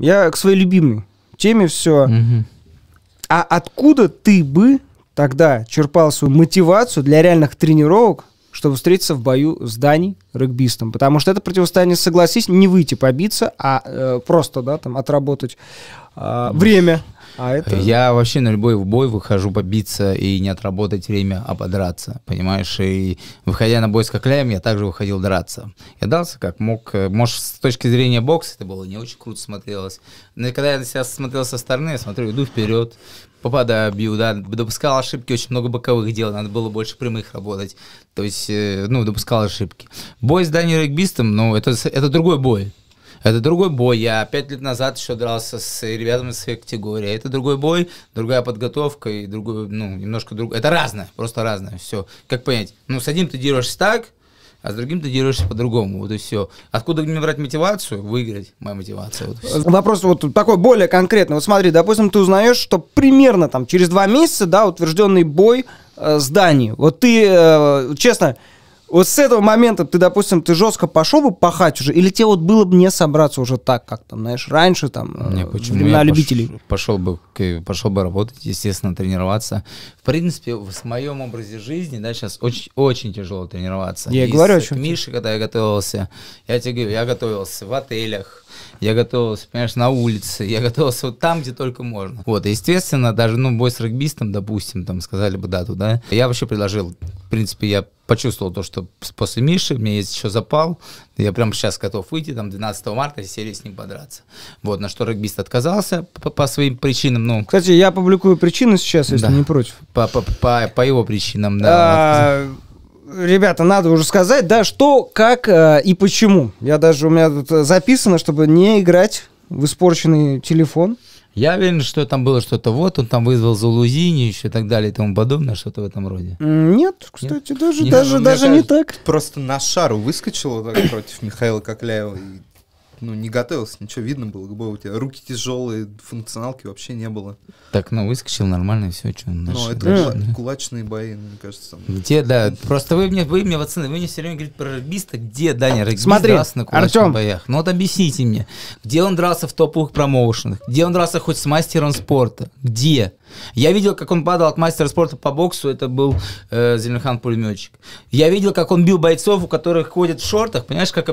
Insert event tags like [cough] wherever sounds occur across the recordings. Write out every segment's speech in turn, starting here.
я к своей любимой теме все. Мгм. А откуда ты бы тогда черпал свою мотивацию для реальных тренировок, чтобы встретиться в бою с Дани регбистом? Потому что это противостояние, согласись, не выйти побиться, а э, просто, да, там, отработать а, время. А это... Я вообще на любой бой выхожу побиться и не отработать время, а подраться, понимаешь? И выходя на бой с Кокляем, я также выходил драться. Я дрался как мог. Э, Может, с точки зрения бокса это было не очень круто смотрелось. Но когда я на себя смотрел со стороны, я смотрю, иду вперед, попадаю, бью, да, допускал ошибки, очень много боковых дел, надо было больше прямых работать. То есть, э, ну, допускал ошибки. Бой с Дани регбистом, ну, это, это другой бой. Это другой бой. Я пять лет назад еще дрался с ребятами своей категории. Это другой бой, другая подготовка и другой, ну, немножко другое. Это разное, просто разное. Все. Как понять? Ну, с одним ты дерешься так, а с другим ты дерешься по-другому. Вот и все. Откуда мне брать мотивацию? Выиграть. Моя мотивация. Вот. Вопрос вот такой более конкретный. Вот смотри, допустим, ты узнаешь, что примерно там через два месяца, да, утвержденный бой э, с Данией. Вот ты, э, честно, вот с этого момента ты, допустим, ты жестко пошел бы пахать уже, или тебе вот было бы не собраться уже так, как там, знаешь, раньше там, э, Не, почему? времена Я любителей. Пошел бы, пошел бы работать, естественно, тренироваться. В принципе, в моем образе жизни, да, сейчас очень, очень тяжело тренироваться. Я и говорю, о ты. Мише, когда я готовился, я тебе говорю, я готовился в отелях, я готовился, понимаешь, на улице, я готовился вот там, где только можно. Вот, и, естественно, даже, ну, бой с регбистом, допустим, там, сказали бы дату, да, я вообще предложил, в принципе, я почувствовал то, что после Миши меня есть еще запал, я прямо сейчас готов выйти, там, 12 марта, серии с ним подраться. Вот, на что регбист отказался по, по своим причинам, ну, Кстати, я публикую причины сейчас, если Да. не против. по, по, по, по его причинам, да. А, Ребята, надо уже сказать, да, что, как э, и почему. Я даже у меня тут записано, чтобы не играть в испорченный телефон. Я уверен, что там было что-то вот, он там вызвал Залузини еще и так далее и тому подобное, что-то в этом роде. Нет, кстати, даже, Не, даже, ну, даже не кажется, так. Просто на шару выскочил вот так против Михаила Кокляева и ну, не готовился, ничего видно было, бой у тебя руки тяжелые, функционалки вообще не было. Так, ну, выскочил нормально, все, что дальше, это кула- да. кулачные бои, мне кажется. там. Где, да, просто вы мне, вы мне, пацаны, вы мне все время говорите про регбиста, где Даня регбист Смотри, дрался на кулачных Артём. боях? Ну вот объясните мне, где он дрался в топовых промоушенах, где он дрался хоть с мастером спорта, где? Я видел, как он падал от мастера спорта по боксу, это был э, Зеленхан пулеметчик. Я видел, как он бил бойцов, у которых ходят в шортах, понимаешь, как,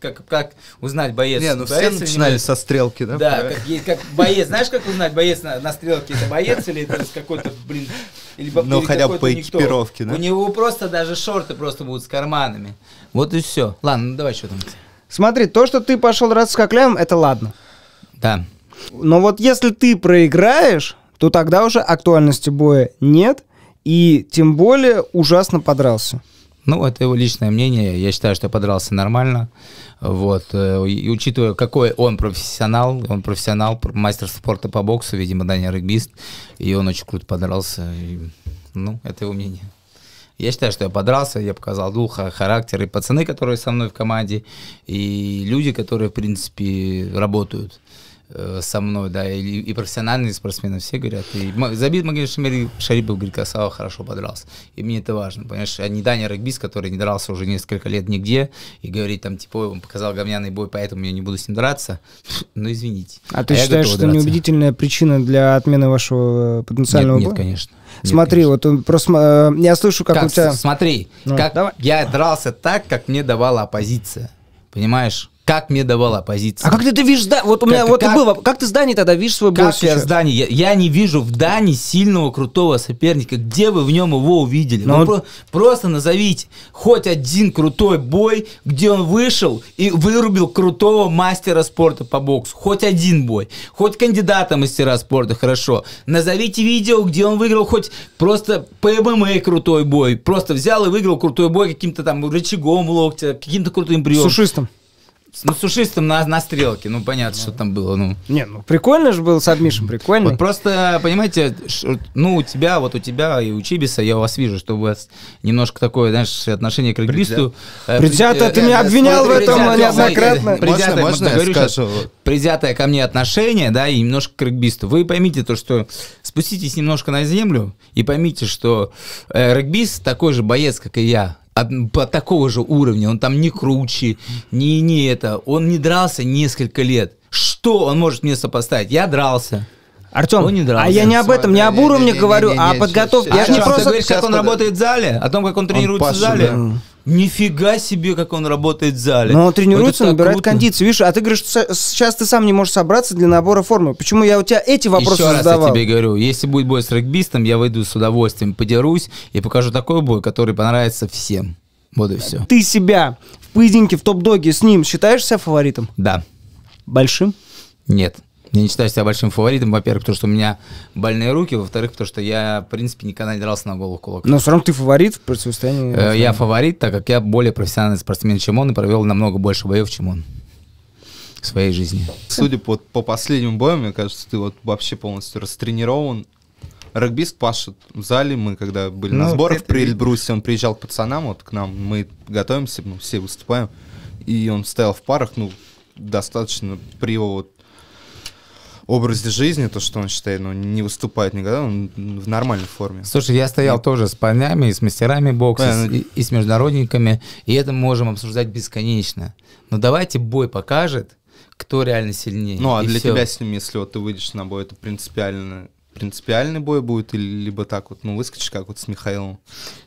как, как узнать боец? Не, ну все боец не начинали со стрелки, да? Да, как, как боец. Знаешь, как узнать, боец на, на стрелке, это боец или это какой-то, блин, или, Ну, или хотя бы по никто. экипировке, да? У него просто даже шорты просто будут с карманами. Вот и все. Ладно, ну давай что там. Смотри, то, что ты пошел драться с Кокляем, это ладно. Да. Но вот если ты проиграешь, то тогда уже актуальности боя нет, и тем более ужасно подрался. Ну, это его личное мнение. Я считаю, что подрался нормально. Вот. э, И учитывая, какой он профессионал, он профессионал, пр- мастер спорта по боксу, видимо, Даня регбист, и он очень круто подрался. и, ну, это его мнение. Я считаю, что я подрался, я показал дух, ха- характер, и пацаны, которые со мной в команде, и люди, которые, в принципе, работают со мной, да, и, и профессиональные спортсмены все говорят. И Забит Магомед Шарипов говорит, Касава хорошо подрался. И мне это важно, понимаешь, а не Даня регбист, который не дрался уже несколько лет нигде, и говорит там, типа, «Ой, он показал говняный бой, поэтому я не буду с ним драться. [laughs] Ну, извините. А ты я считаешь, что это драться. неубедительная причина для отмены вашего э, потенциального Нет, нет, боя? конечно. Нет, Смотри, конечно. вот он просто э, я слышу, как, Как, у тебя. смотри, Ну, как давай. я дрался так, как мне давала оппозиция. Понимаешь? Как мне давала оппозиция. А как ты это видишь? Да, вот у меня Как- вот и как- был вопрос. Как ты здание тогда видишь свой бой Как я здание? Я, я не вижу в Дане сильного, крутого соперника. Где вы в нем его увидели? Но Ну, он- про- просто назовите хоть один крутой бой, где он вышел и вырубил крутого мастера спорта по боксу. Хоть один бой. Хоть кандидата мастера спорта, хорошо. Назовите видео, где он выиграл хоть просто по ММА крутой бой. Просто взял и выиграл крутой бой каким-то там рычагом локтя, каким-то крутым приемом. Сушистом. Ну, сушистым на, на стрелке. Ну, понятно, что там было. Ну. Не, ну прикольно же был с Адмишем, прикольно. Вот просто, понимаете, ш- ну, у тебя, вот у тебя и у Чибиса, я вас вижу, что у вас немножко такое, знаешь, отношение к регбисту. э, Предвзято, пред- ты э, меня э, обвинял в этом неоднократно. э, предвзято, Можно- можно я скажу? Предвзятое ко мне отношение, да, и немножко к регбисту. Вы поймите то, что спуститесь немножко на землю и поймите, что э, регбист такой же боец, как и я. От- по такого же уровня, он там не круче, не, не это, он не дрался несколько лет. Что он может мне сопоставить? Я дрался. Артем, Он не дрался. а я не об этом, не об уровне говорю, а о подготовке. Я А же не щас- ты просто... говоришь, как он работает в зале? О том, как он тренируется в зале? Нифига себе, как он работает в зале. Но он тренируется, так набирает круто. кондицию. Видишь, а ты говоришь, сейчас ты сам не можешь собраться для набора формы. Почему я у тебя эти вопросы Еще раз задавал? я тебе говорю, если будет бой с регбистом, я выйду с удовольствием, подерусь и покажу такой бой, который понравится всем. Вот и все. Ты себя в поединке в топ-доге с ним считаешь себя фаворитом? Да. Большим? Нет. Я не считаю себя большим фаворитом, во-первых, потому что у меня больные руки, во-вторых, потому что я, в принципе, никогда не дрался на голову кулак. Но все равно ты фаворит в противостоянии. Э, Я фаворит, так как я более профессиональный спортсмен, чем он, и провел намного больше боев, чем он в своей жизни. Судя по, по последним боям, мне кажется, ты вот вообще полностью растренирован. Регбист пашет в зале, мы когда были на Ну, сборах это при. Эльбрусе, он приезжал к пацанам, вот к нам, мы готовимся, ну, все выступаем, и он стоял в парах, ну, достаточно при его вот образе жизни, то, что он считает, ну, не выступает никогда, он в нормальной форме. Слушай, я стоял тоже с парнями, и с мастерами бокса, Понятно. с- и, и с международниками, и это мы можем обсуждать бесконечно. Но давайте бой покажет, кто реально сильнее. Ну, а и для всё. тебя с ним, если вот ты выйдешь на бой, это принципиально принципиальный бой будет, или либо так вот, ну, выскочишь, как вот с Михаилом?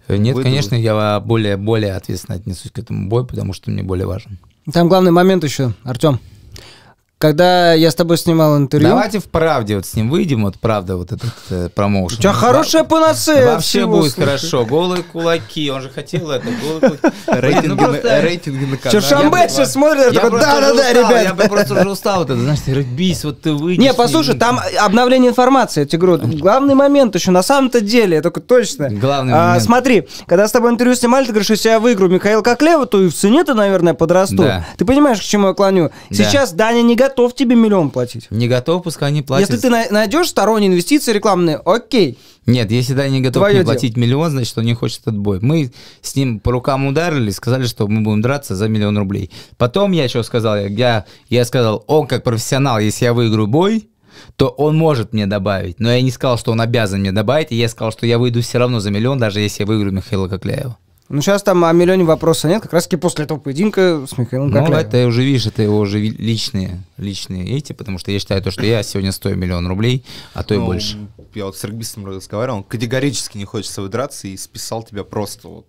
Нет, выйду. конечно, я более, более ответственно отнесусь к этому бою, потому что мне более важен. Там главный момент еще, Артем. Когда я с тобой снимал интервью... Давайте в правде вот с ним выйдем, вот правда, вот этот э, промоушен. У тебя хорошая панацея. Вообще всего, будет слушай. хорошо. Голые кулаки, он же хотел это. Голые кулаки. [laughs] Рейтинги, Ну, на- рейтинги на Что, канале. Шамбет сейчас смотрит, такой, да-да-да, устал, Я ребят. просто уже устал вот это, знаешь, регбист, вот ты выйдешь. Не, послушай, там обновление информации, я тебе говорю, главный момент еще, на самом-то деле, я только точно. Главный А, момент. Смотри, когда с тобой интервью снимали, ты говоришь, если я выиграю Михаил Коклева, то и в цене-то, наверное, подрасту. Да. Ты понимаешь, к чему я клоню? Да. Сейчас Даня не готов тебе миллион платить. Не готов, пускай не платит. Если ты на- найдешь сторонние инвестиции рекламные, окей. Нет, если да не готов дело. платить миллион, значит, он не хочет этот бой. Мы с ним по рукам ударили, сказали, что мы будем драться за миллион рублей. Потом я что сказал? Я, я сказал, он как профессионал, если я выиграю бой, то он может мне добавить. Но я не сказал, что он обязан мне добавить, и я сказал, что я выйду все равно за миллион, даже если я выиграю Михаила Кокляева. Ну, сейчас там о миллионе вопроса нет, как раз таки после этого поединка с Михаилом Ну, Коклеевым. это уже, видишь, это его уже ви- личные, личные эти, потому что я считаю, то, что я сегодня стою миллион рублей, а то и Ну, больше. Я вот с регбистом разговаривал, он категорически не хочет с тобой драться и списал тебя просто вот.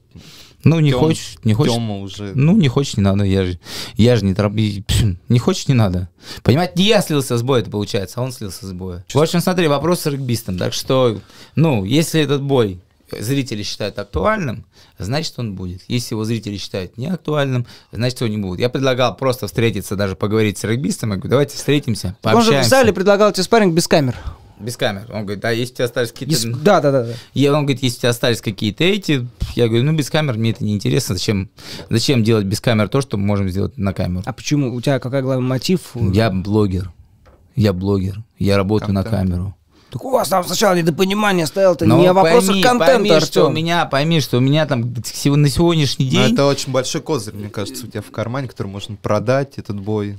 Ну, не Тём- хочешь, не хочешь. Тёма уже... Ну, не хочешь, не надо. Я же, я же не пф, Не хочешь, не надо. Понимаете, не я слился с боя, это получается, а он слился с боя. В общем, смотри, вопрос с регбистом. Так что, ну, если этот бой зрители считают актуальным, значит, он будет. Если его зрители считают неактуальным, значит, его не будет. Я предлагал просто встретиться, даже поговорить с регбистом. Я говорю, давайте встретимся, Он же в пообщаемся. зале предлагал тебе спарринг без камер. Без камер. Он говорит, да, если у тебя остались какие-то... Ес- Да, да, да. да. Я, он говорит, если у тебя остались какие-то эти, я говорю, ну без камер мне это не интересно, зачем, зачем делать без камер то, что мы можем сделать на камеру. А почему? У тебя какой главный мотив? Я блогер, я блогер, я работаю на Контент. камеру. Так у вас там сначала недопонимание стояло-то Но не о вопросах пойми, контента, пойми, что у меня, пойми, что у меня там на сегодняшний Ну, день... это очень большой козырь, мне кажется, у тебя в кармане, который можно продать этот бой.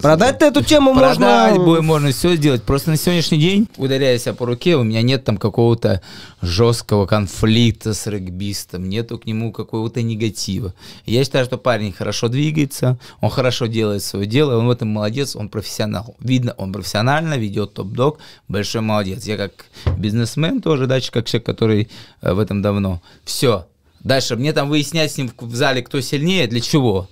Продать-то эту тему Продать можно... бой можно все сделать. Просто на сегодняшний день, ударяя себя по руке, у меня нет там какого-то жесткого конфликта с регбистом, нету к нему какого-то негатива. Я считаю, что парень хорошо двигается, он хорошо делает свое дело, он в этом молодец, он профессионал. Видно, он профессионально ведет топ-дог, большой молодец. Я как бизнесмен тоже, дальше как человек, который э, в этом давно. Все. Дальше мне там выяснять с ним в зале, кто сильнее, для чего?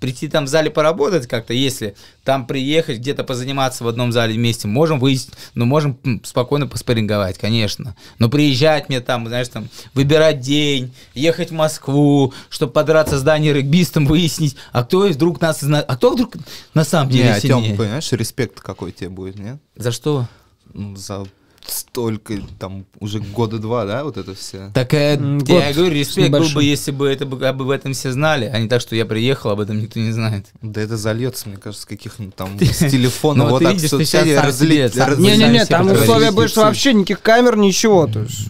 Прийти там в зале поработать как-то, если там приехать, где-то позаниматься в одном зале вместе, можем выяснить, ну, можем спокойно поспоринговать, конечно. Но приезжать мне там, знаешь, там, выбирать день, ехать в Москву, чтобы подраться с Даней регбистом, выяснить, а кто вдруг нас знает, а кто вдруг на самом деле Не, сильнее? понимаешь, респект какой тебе будет, нет? За что? Ну, За столько, там, уже года два, да, вот это все. Так э, М, я год говорю, респект был бы, если бы это бы, об этом все знали, а не так, что я приехал, об этом никто не знает. Да это зальется, мне кажется, с каких-нибудь там [laughs] с телефона, Ну, вот ты так в сам- разлить- Не-не-не, там условия больше вообще никаких камер, ничего. То есть.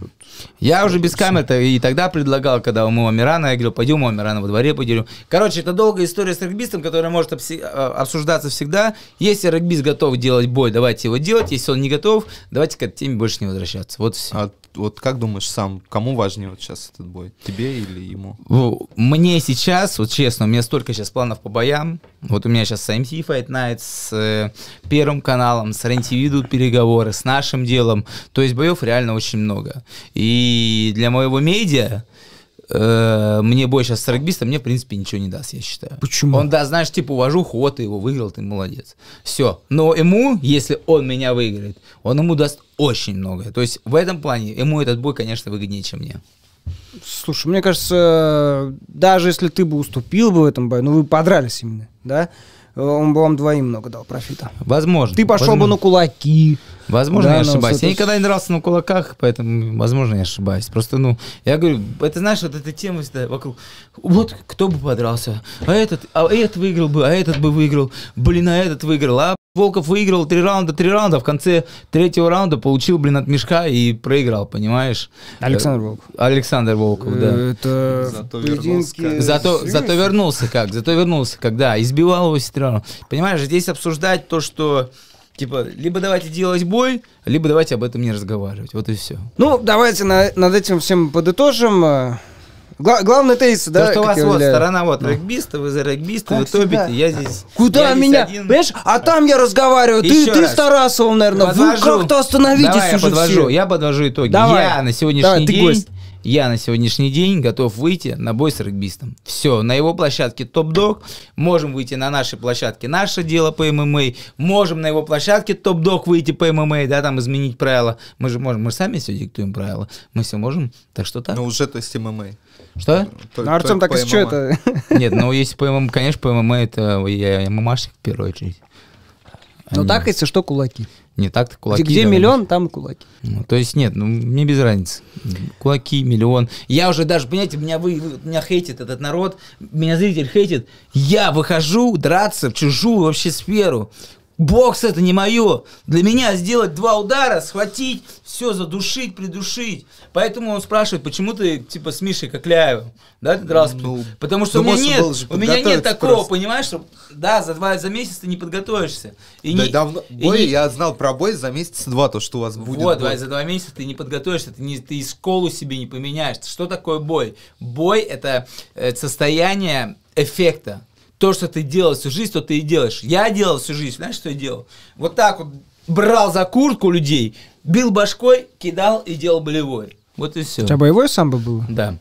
Я уже без камер и тогда предлагал, когда у моего Мирана, я говорил, пойдем у Мирана во дворе поделю. Короче, это долгая история с регбистом, которая может а, обсуждаться всегда. Если регбист готов делать бой, давайте его делать. Если он не готов, давайте к этой теме больше не возвращаться. Вот все. А вот как думаешь сам, кому важнее вот сейчас этот бой? Тебе или ему? В- Мне сейчас, вот честно, у меня столько сейчас планов по боям. Вот у меня сейчас с AMT Fight Night, с э, Первым каналом, с рен идут переговоры, с нашим делом. То есть боев реально очень много. И для моего медиа э, мне бой сейчас с регбистом мне, в принципе, ничего не даст, я считаю. Почему? Он даст, знаешь, типа, уважуху, вот ты его выиграл, ты молодец. Все. Но ему, если он меня выиграет, он ему даст очень многое. То есть в этом плане ему этот бой, конечно, выгоднее, чем мне. Слушай, мне кажется, даже если ты бы уступил бы в этом бою, ну вы подрались именно, да, он бы вам двоим много дал профита. Возможно. Ты пошел Возможно. бы на кулаки. Возможно, Да, я но ошибаюсь. с этой Я никогда не дрался на кулаках, поэтому, возможно, я ошибаюсь. Просто, ну, я говорю, это, знаешь, вот эта тема всегда вокруг. Вот кто бы подрался, а этот, а этот выиграл бы, а этот бы выиграл, блин, а этот выиграл, а Волков выиграл три раунда, три раунда, в конце третьего раунда получил, блин, от мешка и проиграл, понимаешь? Александр Волков. Э, Александр Волков, да. Это Зато поединки- вернулся как- Зато, зато вернулся как, зато вернулся когда, избивал его сестру. Понимаешь, здесь обсуждать то, что, типа, либо давайте делать бой, либо давайте об этом не разговаривать, вот и все. Ну, давайте на- над этим всем подытожим. Гла- главный тезис, да? то, что у вас я вот сторона вот регбиста, вы за регбиста, вы всегда. топите, я здесь... Куда я здесь меня? один. Понимаешь, а там я разговариваю, ты, Еще ты раз. с Тарасовым, наверное. Вы Подвожу. как-то остановитесь Давай я уже подвожу, все. я подвожу итоги. Давай. Я на сегодняшний Давай, ты день... гость. Я на сегодняшний день готов выйти на бой с регбистом. Все, на его площадке топ-дог. Можем выйти на нашей площадке наше дело по ММА. Можем на его площадке топ-дог выйти по ММА, да, там изменить правила. Мы же можем, мы сами все диктуем правила. Мы все можем, так что так. Ну уже, то есть ММА. Что? Только- Ну, Артем, только так что, ММА. это... Нет, ну если по ММА, конечно, по ММА это я ММАшник в первую очередь. Ну так, если что, кулаки. Не так-то кулаки. Где да, миллион, там и кулаки. Ну, то есть нет, ну мне без разницы. Кулаки, миллион. Я уже даже, понимаете, меня, вы, вы- меня хейтит этот народ, меня зритель хейтит. Я выхожу драться в чужую вообще сферу. Бокс это не мое. Для меня сделать два удара, схватить, все задушить, придушить. Поэтому он спрашивает, почему ты типа с Мишей Кокляевым, да, ты дрался? Ну, Потому что у меня нет, у меня нет такого, просто. понимаешь, что да, за два за месяц ты не подготовишься. И Да не- давно. и Бой, не- я знал про бой за месяц-два, то, что у вас будет вот, бой. за два месяца ты не подготовишься, ты, не, ты и школу себе не поменяешь. Что такое бой? Бой это э, состояние эффекта. То, что ты делал всю жизнь, то ты и делаешь. Я делал всю жизнь, знаешь, что я делал? Вот так вот брал за куртку людей, бил башкой, кидал и делал болевой. Вот и все. У тебя боевое самбо было? Да.